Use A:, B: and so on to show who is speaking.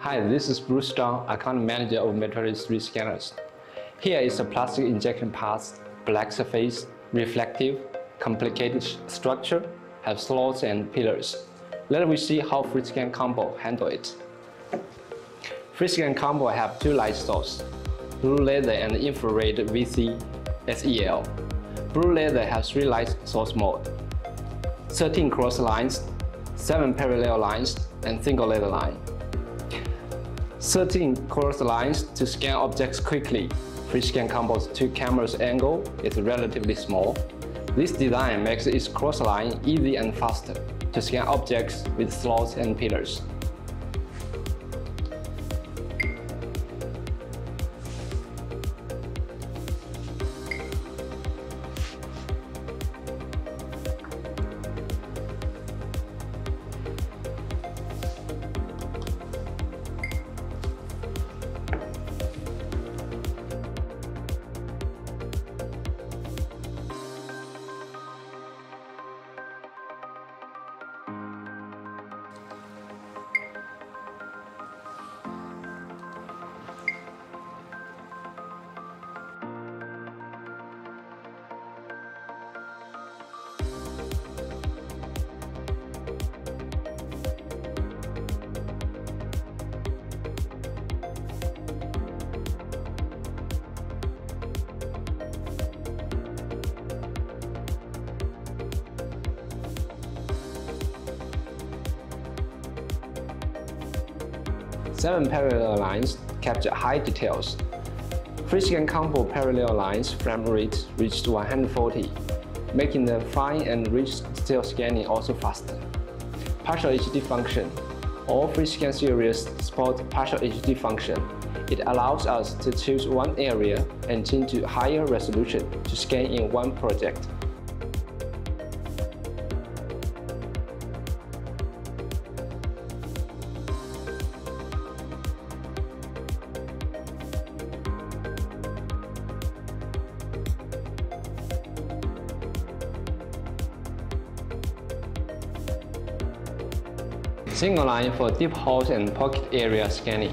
A: Hi, this is Bruce Strong, account manager of Metrolis 3 scanners. Here is a plastic injection pass, black surface, reflective, complicated structure, have slots and pillars. Let us see how FreeScan Combo handle it. FreeScan Combo have two light sources, blue laser and infrared VC SEL. Blue laser has three light source mode, 13 cross lines, 7 parallel lines, and single laser line. 13 cross lines to scan objects quickly. FreeScan Combo's two cameras angle is relatively small. This design makes its cross line easy and faster to scan objects with slots and pillars. 7 parallel lines capture high details. FreeScan Combo parallel lines frame rate reached 140, making the fine and rich detail scanning also faster. Partial HD function. All FreeScan series support partial HD function. It allows us to choose one area and change to higher resolution to scan in one project. Single line for deep holes and pocket area scanning.